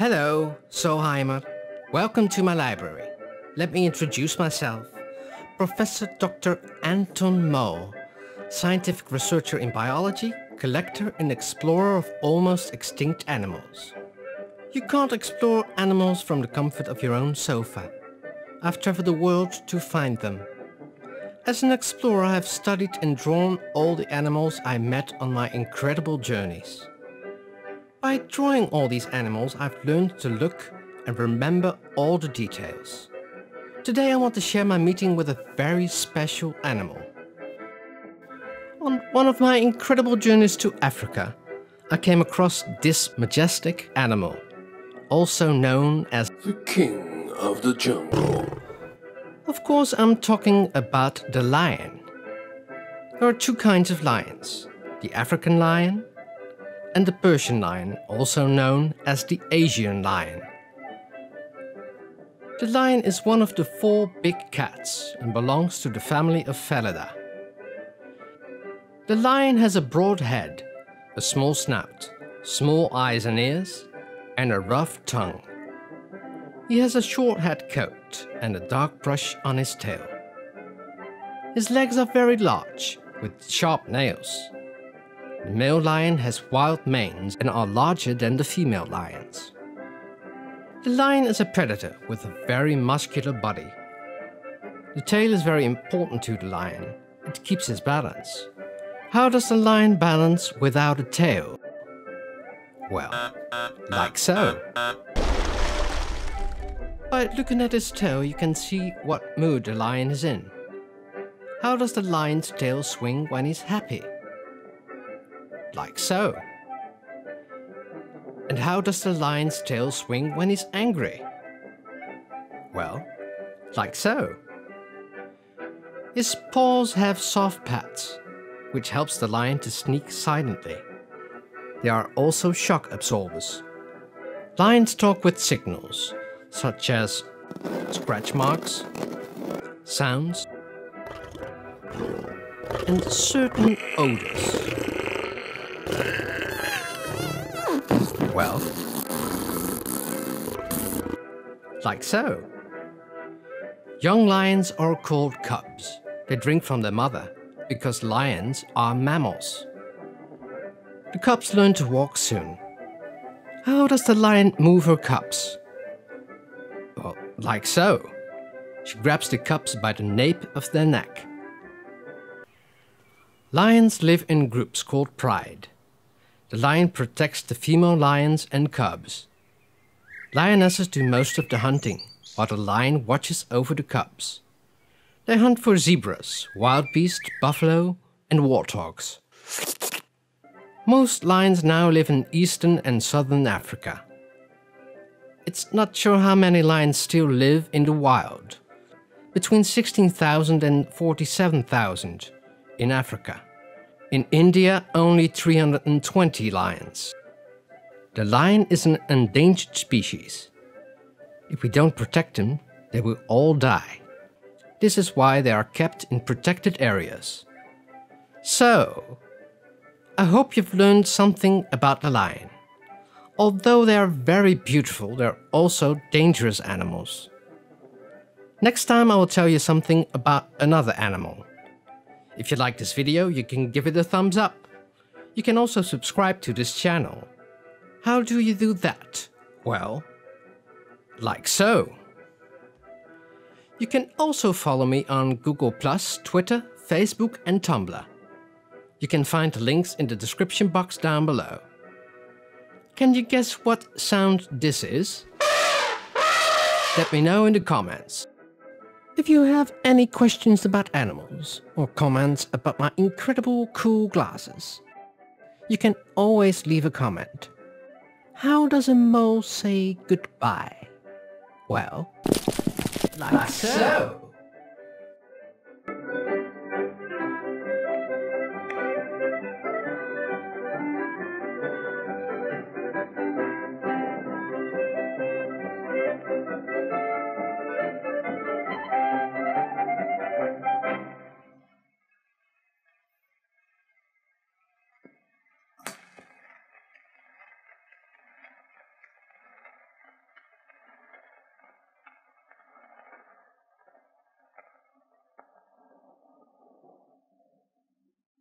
Hello, so Heimer. Welcome to my library. Let me introduce myself. Professor Dr. Anton Mole, scientific researcher in biology, collector and explorer of almost extinct animals. You can't explore animals from the comfort of your own sofa. I've traveled the world to find them. As an explorer, I have studied and drawn all the animals I met on my incredible journeys. By drawing all these animals, I've learned to look and remember all the details. Today I want to share my meeting with a very special animal. On one of my incredible journeys to Africa, I came across this majestic animal, also known as the king of the jungle. Of course, I'm talking about the lion. There are two kinds of lions the African lion and the Persian lion, also known as the Asian lion. The lion is one of the four big cats and belongs to the family of Felidae. The lion has a broad head, a small snout, small eyes and ears, and a rough tongue. He has a short head coat and a dark brush on his tail. His legs are very large, with sharp nails. The male lion has wild manes and are larger than the female lions. The lion is a predator with a very muscular body. The tail is very important to the lion. It keeps his balance. How does the lion balance without a tail? Well, like so. By looking at his tail, you can see what mood the lion is in. How does the lion's tail swing when he's happy? Like so. And how does the lion's tail swing when he's angry? Well, like so. His paws have soft pads, which helps the lion to sneak silently. They are also shock absorbers. Lions talk with signals, such as scratch marks, sounds, and certain odors. Well, like so. Young lions are called cubs. They drink from their mother because lions are mammals. The cubs learn to walk soon. How does the lion move her cubs? Well, like so. She grabs the cubs by the nape of their neck. Lions live in groups called pride. The lion protects the female lions and cubs. Lionesses do most of the hunting, while the lion watches over the cubs. They hunt for zebras, wild beasts, buffalo, and warthogs. Most lions now live in eastern and southern Africa. It's not sure how many lions still live in the wild. Between 16,000 and 47,000 in Africa. In India, only 320 lions. The lion is an endangered species. If we don't protect them, they will all die. This is why they are kept in protected areas. So, I hope you've learned something about the lion. Although they are very beautiful, they're also dangerous animals. Next time I will tell you something about another animal. If you like this video, you can give it a thumbs up. You can also subscribe to this channel. How do you do that? Well, like so. You can also follow me on Google+, Twitter, Facebook and Tumblr. You can find the links in the description box down below. Can you guess what sound this is? Let me know in the comments. If you have any questions about animals or comments about my incredible cool glasses, you can always leave a comment. How does a mole say goodbye? Well, like so.